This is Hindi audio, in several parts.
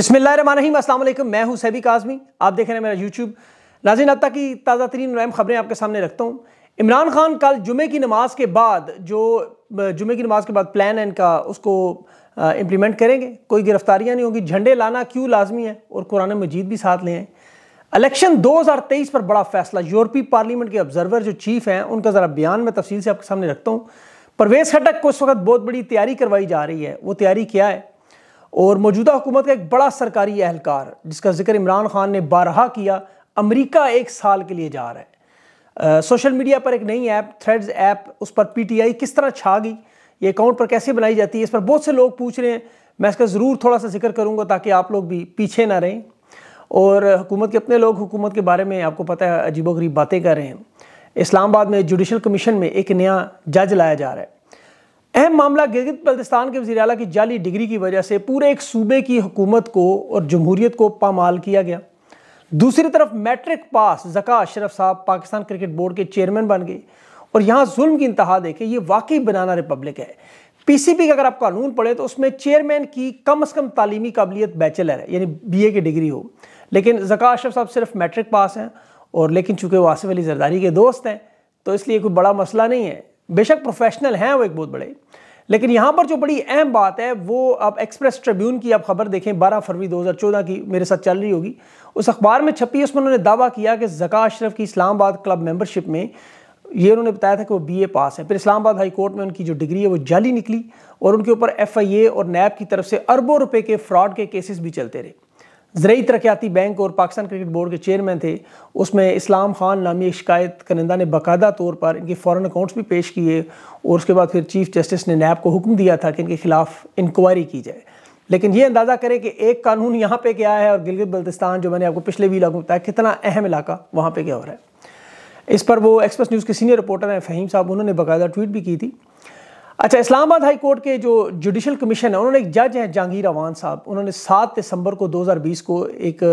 अस्सलाम वालेकुम मैं हूँ सैबी काजमी। आप देख रहे हैं मेरा यूट्यूब नाजिन अब तक की ताज़ा तरीन अहम खबरें आपके सामने रखता हूँ। इमरान खान कल जुमे की नमाज़ के बाद, जो जुमे की नमाज़ के बाद प्लान है इनका, उसको इम्प्लीमेंट करेंगे। कोई गिरफ्तारियाँ नहीं होगी। झंडे लाना क्यों लाजमी है? और कुरान मजीद भी साथ ले आए इलेक्शन 2023 पर बड़ा फैसला। यूरोपीय पार्लियामेंट के ऑब्जर्वर जो चीफ हैं, उनका ज़रा बयान में तफसील से आपके सामने रखता हूँ। परवेज खटक को इस वक्त बहुत बड़ी तैयारी करवाई जा रही है। वो तैयारी क्या है? और मौजूदा हुकूमत का एक बड़ा सरकारी एहलकार जिसका ज़िक्र इमरान खान ने बारहा किया, अमरीका एक साल के लिए जा रहा है। सोशल मीडिया पर एक नई ऐप थ्रेड्स ऐप, उस पर पीटीआई किस तरह छा गई, ये अकाउंट पर कैसे बनाई जाती है, इस पर बहुत से लोग पूछ रहे हैं। मैं इसका ज़रूर थोड़ा सा ज़िक्र करूँगा, ताकि आप लोग भी पीछे ना रहें। और हुकूमत के, अपने लोग हुकूमत के बारे में आपको पता है अजीबो गरीब बातें कर रहे हैं। इस्लामाबाद में जुडिशल कमीशन में एक नया जज लाया जा रहा है। अहम मामला गिलगित बल्तिस्तान के वजी अला की जाली डिग्री की वजह से पूरे एक सूबे की हुकूमत को और जमहूरीत को पामाल किया गया। दूसरी तरफ़ मैट्रिक पास जका अशरफ साहब पाकिस्तान क्रिकेट बोर्ड के चेयरमैन बन गए और यहाँ जुल्म की इंतहा देखें, ये वाकई बनाना रिपब्लिक है। पीसीबी का अगर आप कानून पढ़े तो उसमें चेयरमैन की कम अज़ कम तालीमी काबिलियत बैचलर है, यानी बी की डिग्री हो। लेकिन जका अशरफ साहब सिर्फ़ मैट्रिक पास हैं और लेकिन चूँकि वो आसिफ अली जरदारी के दोस्त हैं तो इसलिए कोई बड़ा मसला नहीं है। बेशक प्रोफेशनल हैं वो एक बहुत बड़े। लेकिन यहाँ पर जो बड़ी अहम बात है, वो अब एक्सप्रेस ट्रिब्यून की आप खबर देखें 12 फरवरी 2014 की मेरे साथ चल रही होगी। उस अखबार में छपी उसमें उन्होंने दावा किया कि जका अशरफ की इस्लामाबाद क्लब मेंबरशिप में ये उन्होंने बताया था कि वो बीए पास है। फिर इस्लामाबाद हाई कोर्ट में उनकी जो डिग्री है, वो जाली निकली और उनके ऊपर एफआईए और नैब की तरफ़ से अरबों रुपए के फ्रॉड के केसेस भी चलते रहे। ज़रिए तरक्याती बैंक और पाकिस्तान क्रिकेट बोर्ड के चेयरमैन थे। उसमें इस्लाम खान नामी एक शिकायत करंदा ने बाकायदा तौर पर इनके फ़ॉरन अकाउंट्स भी पेश किए और उसके बाद फिर चीफ जस्टिस ने नैब को हुक्म दिया था कि इनके खिलाफ इंक्वायरी की जाए। लेकिन ये अंदाज़ा करें कि एक कानून यहाँ पे क्या है और गिलगित बल्तिस्तान जो मैंने आपको पिछले भी इलाकों बताया कितना अहम इलाका वहाँ पर क्या हो रहा है। इस पर वो एक्सप्रेस न्यूज़ के सीनियर रिपोर्टर हैं फ़हीम साहब, उन्होंने बाकायदा ट्वीट भी की थी। अच्छा इस्लामाबाद हाई कोर्ट के जो जुडिशल कमीशन है, उन्होंने एक जज हैं, जहांगीर अवान साहब। उन्होंने सात दिसंबर को 2020 को एक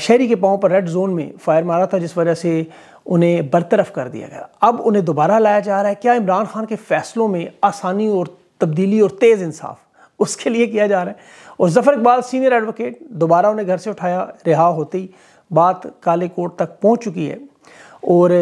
शहरी के पाँव पर रेड जोन में फायर मारा था, जिस वजह से उन्हें बरतरफ कर दिया गया। अब उन्हें दोबारा लाया जा रहा है। क्या इमरान खान के फैसलों में आसानी और तब्दीली और तेज़ इंसाफ उसके लिए किया जा रहा है? और जफ़र इकबाल, सीनियर एडवोकेट, दोबारा उन्हें घर से उठाया, रिहा होते ही बात काले कोर्ट तक पहुँच चुकी है। और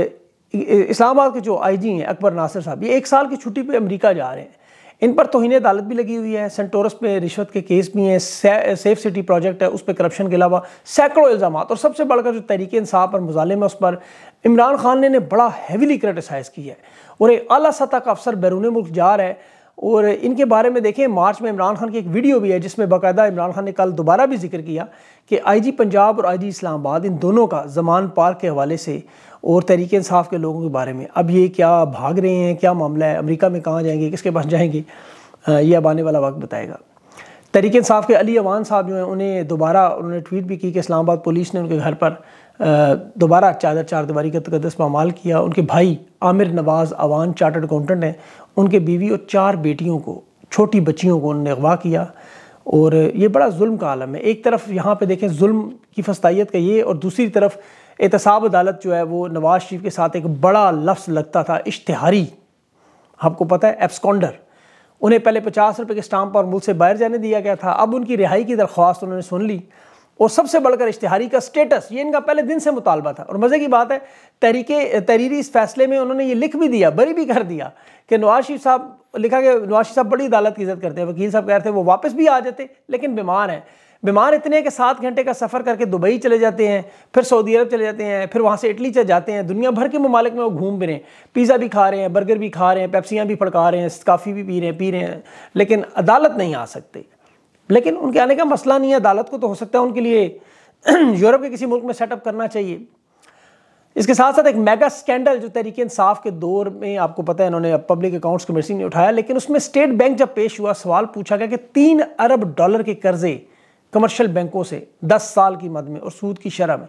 इस्लामाबाद के जो आईजी हैं अकबर नासिर साहब ये एक साल की छुट्टी पे अमेरिका जा रहे हैं। इन पर तोहन अदालत भी लगी हुई है सेंटोरस पे रिश्वत के केस भी हैं से, सेफ़ सिटी प्रोजेक्ट है उस पर करप्शन के अलावा सैकड़ों इल्ज़ाम और सबसे बढ़कर जो तरीके इंसाफ और मुजालिम है उस पर इमरान खान ने, ने बड़ा हैवीली क्रिटिसाइज़ किया है। और एक अली सतह का अफसर बैरून मुल्क जा रहा है और इनके बारे में देखें, मार्च में इमरान खान की एक वीडियो भी है, जिसमें बाकायदा इमरान खान ने कल दोबारा भी ज़िक्र किया कि आईजी पंजाब और आईजी इस्लामाबाद, इन दोनों का जमान पार्क के हवाले से और तहरीक इंसाफ के लोगों के बारे में। अब ये क्या भाग रहे हैं, क्या मामला है, अमेरिका में कहाँ जाएँगे, किसके पास जाएँगे ये अब आने वाला वक्त बताएगा। तहरीक इंसाफ के अली अवान साहब जो हैं, उन्हें दोबारा उन्होंने ट्वीट भी की कि इस्लामाबाद पुलिस ने उनके घर पर दोबारा चादर चार दीवारी का तकदस पामाल किया। उनके भाई आमिर नवाज़ अवान चार्टर्ड अकाउंटेंट हैं। उनके बीवी और चार बेटियों को, छोटी बच्चियों को उन्होंने अगवा किया। और ये बड़ा जुल्म का आलम है। एक तरफ़ यहाँ पे देखें, जुल्म की फस्ताइत का ये, और दूसरी तरफ़ एहतसाब अदालत जो है, वो नवाज़ शरीफ के साथ एक बड़ा लफ्ज़ लगता था, इश्तहारी। आपको पता है एप्सकॉन्डर उन्हें पहले पचास रुपये के स्टाम्प और मुल्क से बाहर जाने दिया गया था। अब उनकी रिहाई की दरख्वास्त उन्होंने सुन ली। और सबसे बढ़कर इश्तहारी का स्टेटस ये इनका पहले दिन से मुतालबा था। और मज़े की बात है तहरीके तहरीरी इस फैसले में उन्होंने ये लिख भी दिया, बरी भी कर दिया कि नवाज़ शरीफ साहब, लिखा कि नवाज़ शरीफ साहब बड़ी अदालत की इज़्ज़त करते हैं। वकील साहब कह रहे थे, वो वापस भी आ जाते, लेकिन बीमार हैं। बीमार इतने कि सात घंटे का सफ़र करके दुबई चले जाते हैं, फिर सऊदी अरब चले जाते हैं, फिर वहाँ से इटली चले जाते हैं। दुनिया भर के ममालिक में वो घूम भी रहे हैं। पिज़्ज़ा भी खा रहे हैं, बर्गर भी खा रहे हैं, पेप्सियाँ भी फड़का रहे हैं, काफ़ी भी पी रहे हैं, पी रहे हैं। लेकिन अदालत नहीं आ सकते। लेकिन उनके आने का मसला नहीं है, अदालत को तो हो सकता है उनके लिए यूरोप के किसी मुल्क में सेटअप करना चाहिए। इसके साथ साथ एक मेगा स्कैंडल जो तरीके इंसाफ के दौर में आपको पता है, इन्होंने पब्लिक अकाउंट्स कमेटी ने उठाया, लेकिन उसमें स्टेट बैंक जब पेश हुआ, सवाल पूछा गया कि तीन अरब डॉलर के कर्जे कमर्शियल बैंकों से दस साल की मद में और सूद की शरह में।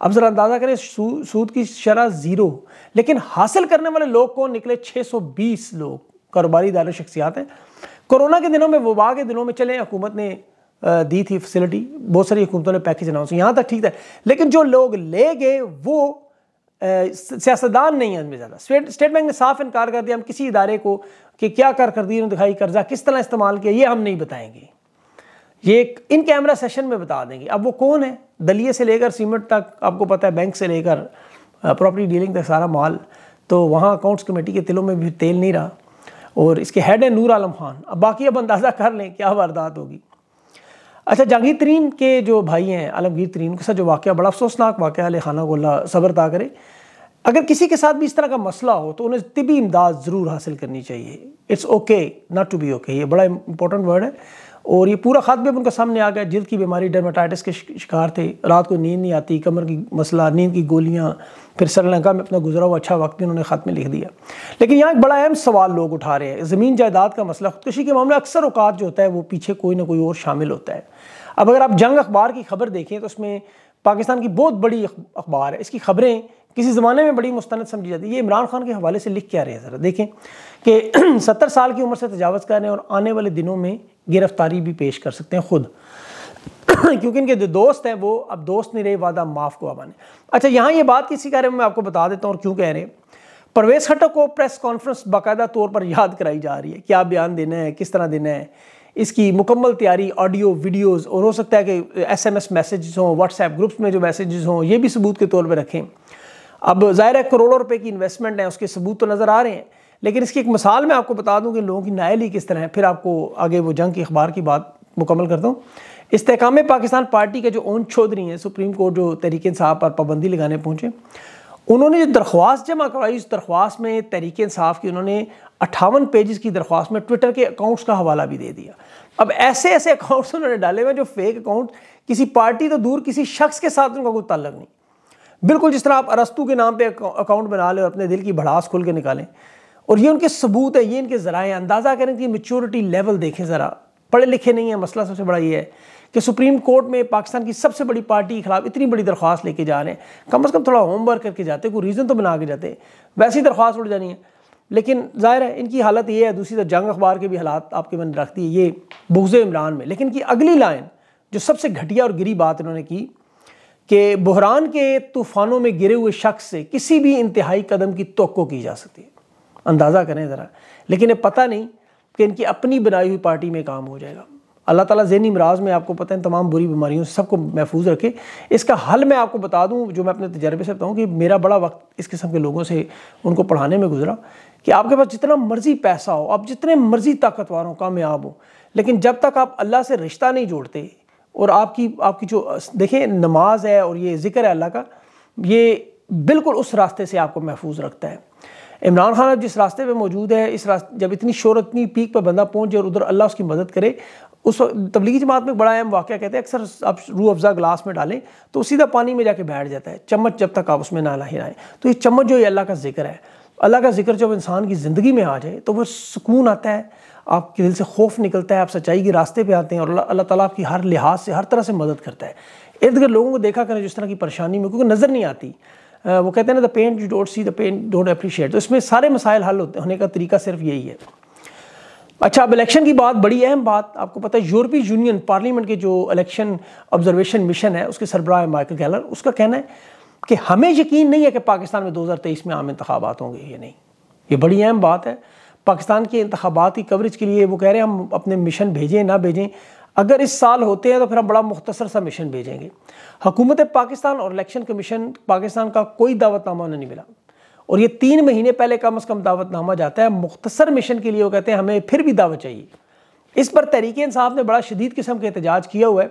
अब ज़रा अंदाज़ा करें सूद की शरह ज़ीरो, लेकिन हासिल करने वाले लोग कौन? निकले 620 लोग। कारोबारी दार शख्सियात हैं। कोरोना के दिनों में, वबा के दिनों में चले, हुकूमत ने दी थी फैसिलिटी बहुत सारी हुकूमतों ने पैकेज अनाउंस यहाँ तक ठीक था। लेकिन जो लोग ले गए, वो सियासतदान नहीं है उनमें ज़्यादा। स्टेट बैंक ने साफ़ इनकार कर दिया, हम किसी इदारे को, कि क्या कर कर दिए, दिखाई कर्जा, किस तरह इस्तेमाल किया, ये हम नहीं बताएँगे। ये इन कैमरा सेशन में बता देंगे। अब वो कौन है? दलिए से लेकर सीमेंट तक, आपको पता है, बैंक से लेकर प्रॉपर्टी डीलिंग तक सारा माल। तो वहाँ अकाउंट्स कमेटी के तिलों में भी तेल नहीं रहा। और इसके हेड है नूर आलम खान। अब बाकी अब अंदाज़ा कर लें, क्या वारदात होगी। अच्छा जहांगीर तरीन के जो भाई हैं, आलमगीर तरीन के साथ जो वाक़ बड़ा अफसोसनाक वाक़ है खाना गोल्ला सब्र ता करे। अगर किसी के साथ भी इस तरह का मसला हो तो उन्हें तबी इमदाद ज़रूर हासिल करनी चाहिए। It's okay not to be okay ये बड़ा इंपॉर्टेंट वर्ड है। और ये पूरा खात भी उनके सामने आ गया जिल्द की बीमारी डर्माटाइटिस के शिकार थे। रात को नींद नहीं आती, कमर की मसला, नींद की गोलियाँ, फिर श्रीलंका में अपना गुजरा हुआ अच्छा वक्त भी उन्होंने ख़त में लिख दिया। लेकिन यहाँ एक बड़ा अहम सवाल लोग उठा रहे हैं। ज़मीन जायदाद का मसला, खुदकशी के मामले, अक्सर अवकात जो होता है, वो पीछे कोई ना कोई और शामिल होता है। अब अगर आप जंग अखबार की खबर देखें तो उसमें पाकिस्तान की बहुत बड़ी अखबार है। इसकी खबरें किसी ज़माने में बड़ी मुस्तनद समझी जाती है। ये इमरान खान के हवाले से लिख क्या रहे हैं ज़रा? देखें कि सत्तर साल की उम्र से तजावज़ कर रहे हैं और आने वाले दिनों में गिरफ्तारी भी पेश कर सकते हैं खुद। क्योंकि इनके जो दोस्त हैं, वो अब दोस्त नहीं रहे, वादा माफ़ को आबाने अच्छा यहाँ ये बात किसी कार्य में मैं आपको बता देता हूँ और क्यों कह रहे हैं। परवेज खट्टर को प्रेस कॉन्फ्रेंस बाकायदा तौर पर याद कराई जा रही है। क्या बयान देना है, किस तरह देना है? इसकी मुकम्मल तैयारी, ऑडियो वीडियोस और हो सकता है कि एसएमएस मैसेजेस हों, व्हाट्सएप ग्रुप्स में जो मैसेजेस हों, ये भी सबूत के तौर पर रखें। अब ज़ाहिर है करोड़ों रुपए की इन्वेस्टमेंट है, उसके सबूत तो नज़र आ रहे हैं। लेकिन इसकी एक मिसाल मैं आपको बता दूँ कि लोगों की नायली किस तरह है। फिर आपको आगे वो जंग की अखबार की बात मुकम्मल करता हूँ। इस्तेकाम पाकिस्तान पार्टी के जो ओन चौधरी हैं, सुप्रीम कोर्ट जो तरीके इंसाफ पर पाबंदी लगाने पहुँचे, उन्होंने जो दरख्वास्त जमा करवाई, उस दरख्वास्त में तरीके इंसाफ की उन्होंने अट्ठावन पेजेस की दरख्वास्त में ट्विटर के अकाउंट्स का हवाला भी दे दिया। अब ऐसे ऐसे अकाउंट्स उन्होंने डाले हुए जो फेक अकाउंट किसी पार्टी तो दूर, किसी शख्स के साथ उनका कोई ताल्लुक नहीं। बिल्कुल जिस तरह आप अरस्तू के नाम पे अकाउंट बना लें और अपने दिल की भड़ास खोल के निकालें और ये उनके सबूत है, ये इनके ज़राए अंदाज़ा करें कि मेच्योरिटी लेवल देखें ज़रा। पढ़े लिखे नहीं है, मसला सबसे बड़ा ये है कि सुप्रीम कोर्ट में पाकिस्तान की सबसे बड़ी पार्टी के खिलाफ इतनी बड़ी दरख्वास्त लेके जा रहे हैं। कम अज़ कम थोड़ा होमवर्क करके जाते हैं, कोई रीज़न तो बना के जाते वैसी दरख्वास्त उड़ जानी है। लेकिन ज़ाहिर है, इनकी हालत ये है, दूसरी तरफ़ जंग अखबार के भी हालात आपके मन रखती है, ये बुगज़ इमरान में। लेकिन की अगली लाइन, जो सबसे घटिया और गिरी बात इन्होंने की कि बहरान के तूफ़ानों में गिरे हुए शख्स से किसी भी इंतहाई कदम की तो की जा सकती है। अंदाज़ा करें ज़रा। लेकिन ये पता नहीं कि इनकी अपनी बनाई हुई पार्टी में काम हो जाएगा। अल्लाह ताला जहनी मराज में आपको पता है तमाम बुरी बीमारियों से सबको महफूज रखे। इसका हल मैं आपको बता दूँ, जो मैं अपने तजर्बे से बताऊँ कि मेरा बड़ा वक्त इस किस्म के लोगों से, उनको पढ़ाने में गुजरा कि आपके पास जितना मर्ज़ी पैसा हो, आप जितने मर्ज़ी ताकतवर हो, कामयाब हो, लेकिन जब तक आप अल्लाह से रिश्ता नहीं जोड़ते और आपकी आपकी जो, देखें, नमाज़ है और ये ज़िक्र है अल्लाह का, ये बिल्कुल उस रास्ते से आपको महफूज रखता है। इमरान खान अब जिस रास्ते पे मौजूद है, इस रास्ते जब इतनी शोरत इतनी पीक पर बंदा पहुँच और उधर अल्लाह उसकी मदद करे, उस वक्त तबलीगी जमात में बड़ा अहम वाक़ कहते हैं, अक्सर आप रूह अफ़ज़ा ग्लास में डालें तो सीधा पानी में जाके बैठ जाता है, चम्मच जब तक आप उसमें ना ला हिलाएँ तो ये चम्मच जो है अल्लाह का ज़िक्र है। अल्लाह का ज़िक्र जब इंसान की ज़िंदगी में आ जाए तो वह सुकून आता है, आपके दिल से खौफ निकलता है, आप सच्चाई के रास्ते पे आते हैं और अल्लाह ताला आपकी हर लिहाज से, हर तरह से मदद करता है। इर्द गिर्द लोगों को देखा करें, जिस तरह की परेशानी में, क्योंकि नज़र नहीं आती। वो कहते हैं ना the pain you don't see the pain don't appreciate तो इसमें सारे मसाइल हल होते, होने का तरीका सिर्फ़ यही है। अच्छा अब इलेक्शन की बात, बड़ी अहम बात, आपको पता है यूरोपीय यूनियन पार्लियामेंट के जो इलेक्शन ऑब्जर्वेशन मिशन है, उसके सरबराह माइकल गैलर उसका कहना है कि हमें यकीन नहीं है कि पाकिस्तान में 2023 में आम इंतबात होंगे या नहीं। ये बड़ी अहम बात है। पाकिस्तान के इंतबात की कवरेज के लिए वो कह रहे हैं, हम अपने मिशन भेजें, ना भेजें अगर इस साल होते हैं तो फिर हम बड़ा मुख्तसर सा मिशन भेजेंगे। हुकूमत पाकिस्तान और इलेक्शन कमीशन पाकिस्तान का कोई दावतनामा उन्हें नहीं मिला। और ये तीन महीने पहले कम अज़ कम दावतनामा जाता है। मुख्तसर मिशन के लिए वो कहते हैं, हमें फिर भी दावत चाहिए। इस पर तहरीक इंसाफ ने बड़ा शदीद किस्म का एहतजाज किया हुआ है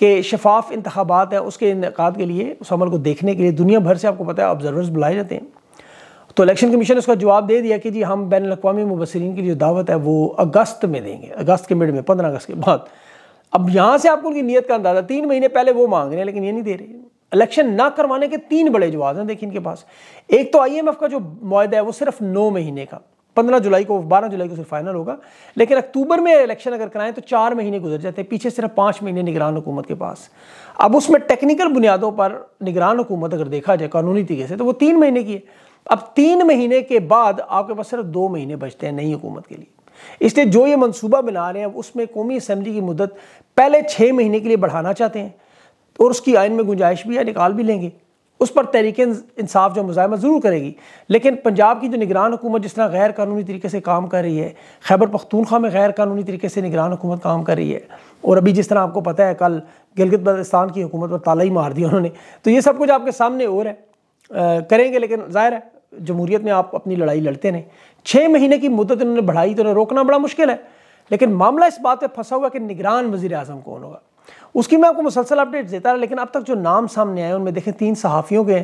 कि शफाफ इंतबात है उसके इनका के लिए, उस अमल को देखने के लिए दुनिया भर से आपको पता है ऑब्जर्वर्स बुलाए जाते हैं। तो इलेक्शन कमीशन ने उसका जवाब दे दिया कि जी, हम बैन अवी मुबसरीन की जो दावत है, वो अगस्त में देंगे, अगस्त के मिड में, पंद्रह अगस्त के बाद। अब यहाँ से आपको उनकी नीयत का अंदाज़ा, तीन महीने पहले वो मांग रहे हैं, लेकिन ये नहीं दे रहे। इलेक्शन ना करवाने के तीन बड़े जवाब हैं, देखिए इनके पास। एक तो आईएमएफ का जो मुआदा है, वो सिर्फ़ नौ महीने का। पंद्रह जुलाई को, बारह जुलाई को सिर्फ़ फाइनल होगा। लेकिन अक्टूबर में इलेक्शन अगर कराएँ तो चार महीने गुजर जाते हैं, पीछे सिर्फ़ पाँच महीने निगरान हुकूमत के पास। अब उसमें टेक्निकल बुनियादों पर निगरान हुकूमत अगर देखा जाए, कानूनी तरीके से तो वो तीन महीने की है। अब तीन महीने के बाद आपके पास सिर्फ़ दो महीने बचते हैं नई हुकूमत के लिए। इसलिए जो ये मनसूबा बना रहे हैं उसमें कौमी असम्बली की मुद्दत पहले छः महीने के लिए बढ़ाना चाहते हैं और उसकी आइन में गुंजाइश भी है निकाल भी लेंगे। उस पर तहरीक इंसाफ जो मुजाहमत ज़रूर करेगी। लेकिन पंजाब की जो निगरान हुकूमत जिस तरह गैर कानूनी तरीके से काम कर रही है खैबर पख्तूनख्वा में गैर कानूनी तरीके से निगरान हुकूमत काम कर रही है और अभी जिस तरह आपको पता है कल गिलगित बल्तिस्तान की हुकूमत पर ताला ही मार दिया उन्होंने। तो ये सब कुछ आपके सामने और है। आ, करेंगे लेकिन ज़ाहिर है जमहूरीत में आप अपनी लड़ाई लड़ते नहीं। छः महीने की मुद्दत इन्होंने बढ़ाई तो उन्हें रोकना बड़ा मुश्किल है। लेकिन मामला इस बात पर फंसा हुआ कि निगरान वजी अजम कौन होगा। उसकी मैं आपको मुसलसल अपडेट देता रहा, लेकिन अब तक जो नाम सामने आए उनमें देखें, तीन सहाफ़ियों के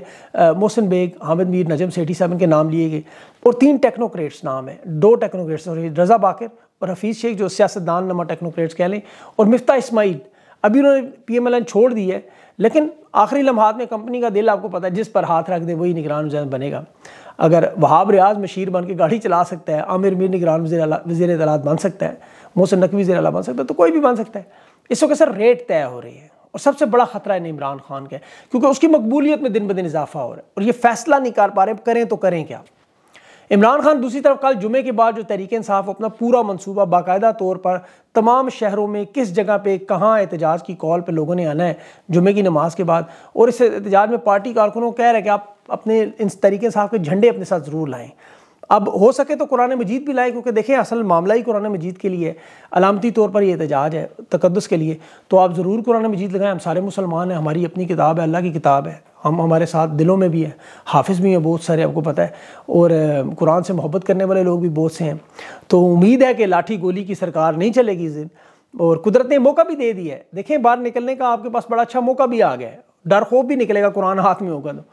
मोहसिन बेग, हामिद मीर, नजम सेठी साहब के नाम लिए गए और तीन टेक्नोक्रेट्स नाम है। दो टेक्नोक्रेट्स रज़ा बाकर और हफीज़ शेख, जो सियासतदान नमा टेक्नोक्रेट्स कह लें, और मिफ्ता इसमाइल। अभी उन्होंने पी एम एल एन छोड़ दी है लेकिन आखिरी लम्हात में कंपनी का दिल आपको पता है, जिस पर हाथ रख दे, वही निगरान वजैन बनेगा। अगर वहाब रियाज मशीर बन के गाड़ी चला सकता है, आमिर मीर निगरान वजी तलात बन सकता है, मोहसिन नकवी वजी बन सकता है तो कोई भी बन सकता है। इस वक्त सर रेट तय हो रही है, और सबसे बड़ा खतरा है इमरान खान का, क्योंकि उसकी मकबूलियत में दिन ब दिन इजाफा हो रहा है, और ये फैसला नहीं कर पा रहे करें तो करें क्या? इमरान खान दूसरी तरफ़ कल जुमे के बाद जो तरीके इंसाफ अपना पूरा मनसूबा बाकायदा तौर पर तमाम शहरों में किस जगह पे, कहाँ एहतजाज की कॉल पे लोगों ने आना है, जुमे की नमाज़ के बाद। और इस एहतजाज में पार्टी कारकुनों कह रहे हैं कि आप अपने इन तरीके साहब के झंडे अपने साथ ज़रूर लाएँ। अब हो सके तो कुरान मजीद भी लाए, क्योंकि देखें, असल मामला ही कुरान मजीद के लिए अलामती तौर पर ये एहतजाज है तकदस के लिए। तो आप ज़रूर कुरान मजीद लगाएँ, हम सारे मुसलमान हैं, हमारी अपनी किताब है, अल्लाह की किताब है। हम हमारे साथ दिलों में भी है, हाफिज़ भी हैं बहुत सारे, आपको पता है। और कुरान से मोहब्बत करने वाले लोग भी बहुत से हैं। तो उम्मीद है कि लाठी गोली की सरकार नहीं चलेगी इस दिन। और कुदरत ने मौका भी दे दिया है। देखें, बाहर निकलने का आपके पास बड़ा अच्छा मौका भी आ गया है। डर खौफ भी निकलेगा कुरान हाथ में होगा तो।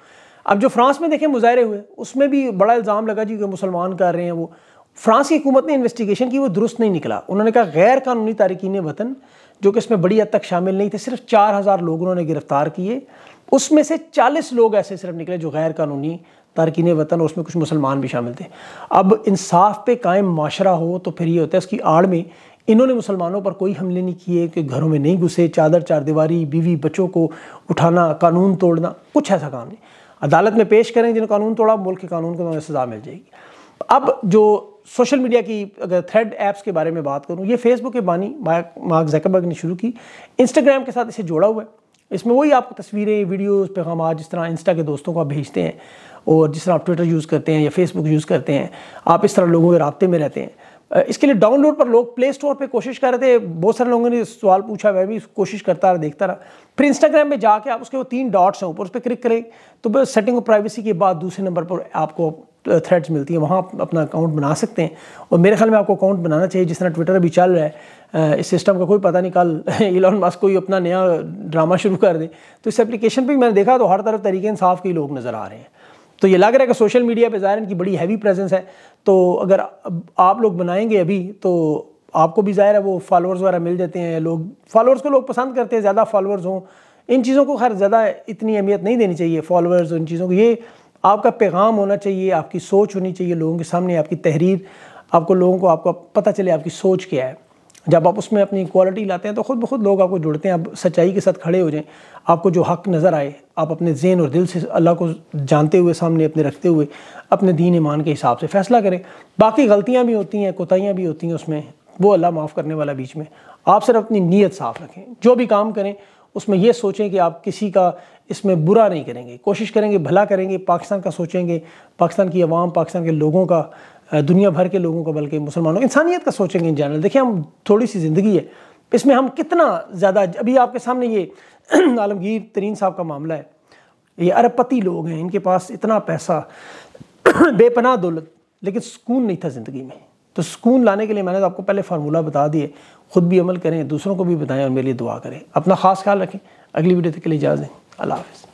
अब जो फ्रांस में देखें मुजाहरे हुए, उसमें भी बड़ा इल्ज़ाम लगा जी कि मुसलमान कर रहे हैं वो। फ्रांस की हुकूमत ने इन्वेस्टिगेशन की, वो दुरुस्त नहीं निकला। उन्होंने कहा गैर कानूनी तारकिन वतन, जो कि इसमें बड़ी हद तक शामिल नहीं थे, सिर्फ़ चार हज़ार लोग उन्होंने गिरफ़्तार किए। उसमें से चालीस लोग ऐसे सिर्फ़ निकले जो गैर कानूनी तारकिन वतन उसमें कुछ मुसलमान भी शामिल थे। अब इंसाफ पे कायम माशरा हो तो फिर ये होता है उसकी आड़ में इन्होंने मुसलमानों पर कोई हमले नहीं किए, कि घरों में नहीं घुसे, चादर चार दीवारी बीवी बच्चों को उठाना, कानून तोड़ना, कुछ ऐसा काम नहीं। अदालत में पेश करें जिन्होंने कानून तोड़ा, मुल्क के कानून को तो सज़ा मिल जाएगी। अब जो सोशल मीडिया की अगर थ्रेड ऐप्स के बारे में बात करूँ, ये फेसबुक के बानी, मार्क जैकबर्ग ने शुरू की। इंस्टाग्राम के साथ इसे जोड़ा हुआ है। इसमें वही आपको तस्वीरें वीडियोज़ पैगाम जिस तरह इंस्टा के दोस्तों को आप भेजते हैं और जिस तरह आप ट्विटर यूज़ करते हैं या फेसबुक यूज़ करते हैं, आप इस तरह लोगों के रबते में रहते हैं। इसके लिए डाउनलोड पर लोग प्ले स्टोर पर कोशिश कर रहे थे, बहुत सारे लोगों ने सवाल पूछा, मैं भी कोशिश करता रहा, देखता रहा। फिर इंस्टाग्राम में जाके आप उसके वो तीन डॉट्स हैं, ऊपर उस पर क्लिक करें तो सेटिंग ऑफ़ प्राइवेसी के बाद दूसरे नंबर पर आपको थ्रेड्स मिलती हैं, वहाँ अपना अकाउंट बना सकते हैं। और मेरे ख्याल में आपको अकाउंट बनाना चाहिए, जिस तरह ट्विटर अभी चल रहा है। इस सिस्टम का कोई पता नहीं कल इलॉन मस्क कोई अपना नया ड्रामा शुरू कर दे। तो इस एप्लीकेशन पर मैंने देखा तो हर तरफ़ तरीके इंसाफ के लोग नज़र आ रहे हैं। तो ये लग रहा है कि सोशल मीडिया पे ज़ाहिर इनकी बड़ी हैवी प्रेजेंस है। तो अगर आप लोग बनाएँगे अभी तो आपको भी ज़ाहिर है वो फॉलोअर्स वगैरह मिल जाते हैं लोग फॉलोअर्स को लोग पसंद करते हैं, ज़्यादा फॉलोअर्स हों। इन चीज़ों को खैर ज़्यादा इतनी अहमियत नहीं देनी चाहिए फॉलोअर्स इन चीज़ों को। ये आपका पैगाम होना चाहिए, आपकी सोच होनी चाहिए लोगों के सामने, आपकी तहरीर, आपको लोगों को, आपका पता चले आपकी सोच क्या है। जब आप उसमें अपनी क्वालिटी लाते हैं तो खुद ब खुद लोग आपको जुड़ते हैं, आप सच्चाई के साथ खड़े हो जाएँ, आपको जो हक नज़र आए, आप अपने जेन और दिल से अल्लाह को जानते हुए सामने, अपने रखते हुए, अपने दीन ईमान के हिसाब से फ़ैसला करें। बाकी गलतियाँ भी होती हैं, कोताहियाँ भी होती हैं उसमें, वो अल्लाह माफ़ करने वाला बीच में। आप सिर्फ़ अपनी नीयत साफ़ रखें, जो भी काम करें उसमें यह सोचें कि आप किसी का इसमें बुरा नहीं करेंगे। कोशिश करेंगे, भला करेंगे, पाकिस्तान का सोचेंगे। पाकिस्तान की आवाम, पाकिस्तान के लोगों का दुनिया भर के लोगों का, बल्कि मुसलमानों, इंसानियत का सोचेंगे इन जनरल देखिए, हम थोड़ी सी ज़िंदगी है। इसमें हम कितना ज़्यादा, अभी आपके सामने ये आलमगीर तरीन साहब का मामला है। ये अरबपति लोग हैं, इनके पास इतना पैसा बेपना दौलत, लेकिन सुकून नहीं था ज़िंदगी में। तो सुकून लाने के लिए मैंने तो आपको पहले फार्मूला बता दिए। खुद भी अमल करें, दूसरों को भी बताएँ और मेरे लिए दुआ करें। अपना ख़ास ख्याल रखें। अगली वीडियो तक के लिए इजाज़त दें। अल्लाह हाफ़